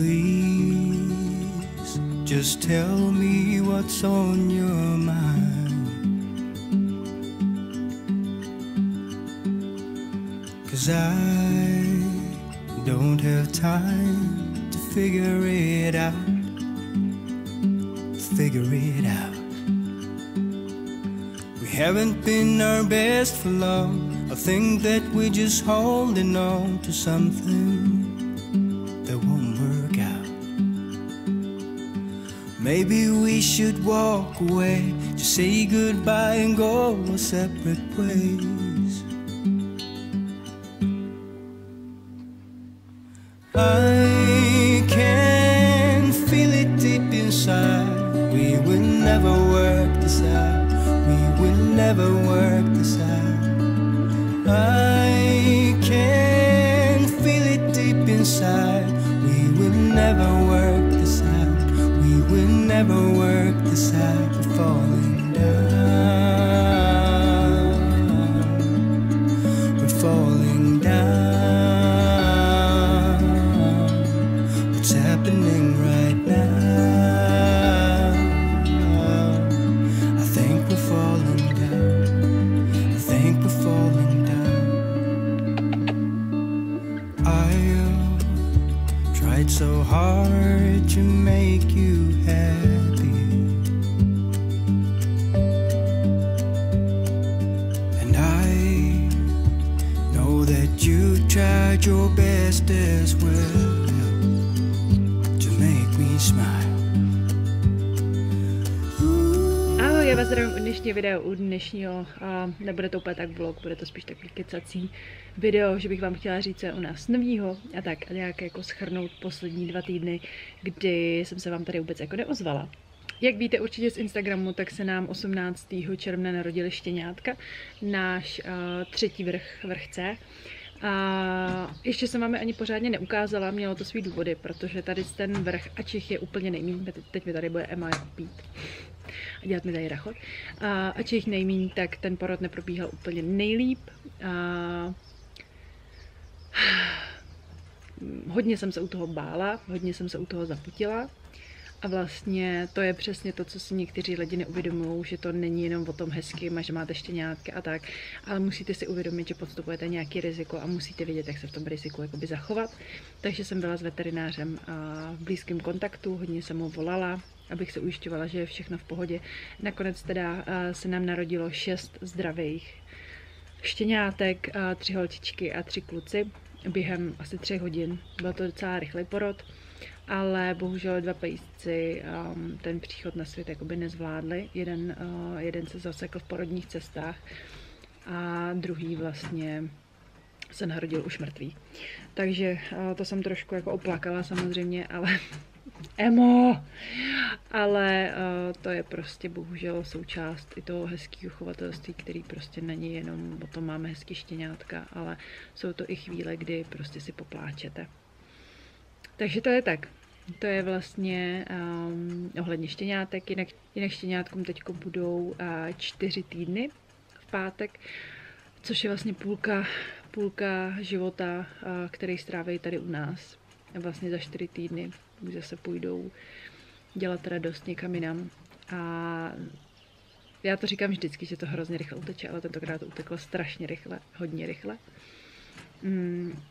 please just tell me what's on your mind. Cause I don't have time to figure it out. Figure it out. We haven't been our best for long. I think that we're just holding on to something Maybe we should walk away, just say goodbye and go our separate ways. I can feel it deep inside. We will never work this out. We will never work this out. I can feel it deep inside. We will never work. We will never work this out. We're falling down. Tried your best as well to make me smile. Ahoj, já vás zdravím u dnešního videa, u dnešního, a nebude to úplně tak vlog, bude to spíš takový kecací video, že bych vám chtěla říct, co je u nás novýho a tak a nějak jako schrnout poslední dva týdny, kdy jsem se vám tady vůbec jako neozvala. Jak víte určitě z Instagramu, tak se nám 18. června narodili štěňátka, náš uh, třetí vrch, vrch C. A ještě jsem vám je ani pořádně neukázala, mělo to svý důvody, protože tady ten vrch Ačich je úplně nejmín, teď mi tady bude Emma pít a dělat mi tady rachot. A ač jich nejmíň, tak ten porod neprobíhal úplně nejlíp. A hodně jsem se u toho bála, hodně jsem se u toho zaputila. A vlastně to je přesně to, co si někteří lidi neuvědomují, že to není jenom o tom hezkým a že máte štěňátky a tak, ale musíte si uvědomit, že podstupujete nějaký riziko a musíte vědět, jak se v tom riziku jakoby zachovat. Takže jsem byla s veterinářem v blízkém kontaktu, hodně jsem mu volala, abych se ujišťovala, že je všechno v pohodě. Nakonec teda se nám narodilo šest zdravých štěňátek, tři holčičky a tři kluci během asi třech hodin. Byl to docela rychlý porod, ale bohužel dva pejsci um, ten příchod na svět jakoby nezvládli. Jeden, uh, jeden se zasekl v porodních cestách a druhý vlastně se narodil už mrtvý. Takže uh, to jsem trošku jako oplakala samozřejmě, ale emo, ale uh, to je prostě bohužel součást i toho hezkého chovatelství, který prostě není jenom o tom máme hezký štěňátka, ale jsou to i chvíle, kdy prostě si popláčete. Takže to je tak. To je vlastně um, ohledně štěňátek, jinak, jinak štěňátkům teď budou uh, čtyři týdny v pátek, což je vlastně půlka, půlka života, uh, který stráví tady u nás. Vlastně za čtyři týdny už zase půjdou dělat radost někam jinam. A já to říkám vždycky, že to hrozně rychle uteče, ale tentokrát to uteklo strašně rychle, hodně rychle. Mm,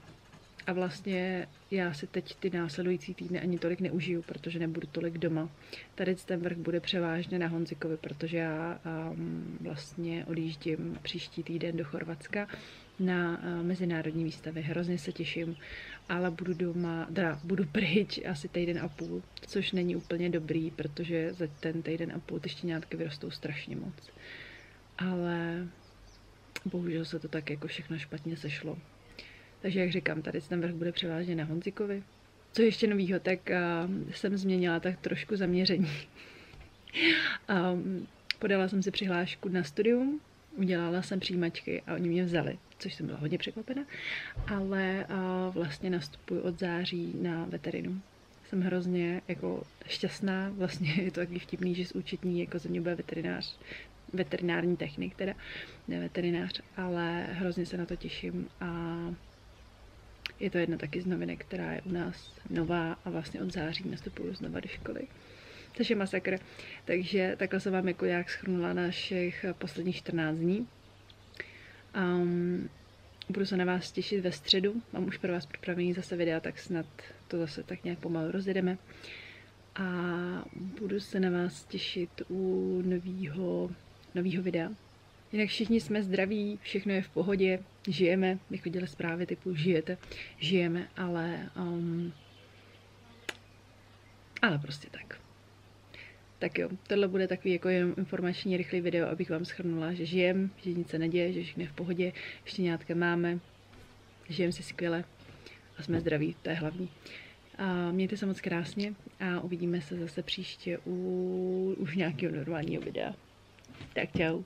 a vlastně já si teď ty následující týdny ani tolik neužiju, protože nebudu tolik doma. Tady ten vrch bude převážně na Honzikovi, protože já um, vlastně odjíždím příští týden do Chorvatska na uh, mezinárodní výstavy. Hrozně se těším, ale budu doma, teda budu pryč asi týden a půl, což není úplně dobrý, protože za ten týden a půl ty štěňátky vyrostou strašně moc. Ale bohužel se to tak jako všechno špatně sešlo. Takže jak říkám, tady ten vrch bude převážně na Honzikovi. Co ještě novýho, tak uh, jsem změnila tak trošku zaměření. um, podala jsem si přihlášku na studium, udělala jsem přijímačky a oni mě vzali, což jsem byla hodně překvapena, ale uh, vlastně nastupuji od září na veterinu. Jsem hrozně jako šťastná, vlastně je to takový vtipný, že z účetní jako ze mě bude veterinář, veterinární technik, teda ne veterinář, ale hrozně se na to těším a je to jedna taky z novinek, která je u nás nová a vlastně od září nastupuju znova do školy. Což je masakr. Takže takhle jsem vám jako jak schrnula našich posledních 14 dní. Um, budu se na vás těšit ve středu. Mám už pro vás připravený zase videa, tak snad to zase tak nějak pomalu rozjedeme. A budu se na vás těšit u nového novýho videa. Jinak všichni jsme zdraví, všechno je v pohodě, žijeme, jak viděli zprávy typu žijete, žijeme, ale um, ale prostě tak. Tak jo, tohle bude takový jako jenom informační rychlý video, abych vám schrnula, že žijem, že nic se neděje, že všechno je v pohodě, ještě nějaké máme, žijeme si skvěle a jsme zdraví, to je hlavní. A mějte se moc krásně a uvidíme se zase příště u už nějakého normálního videa. Tak čau.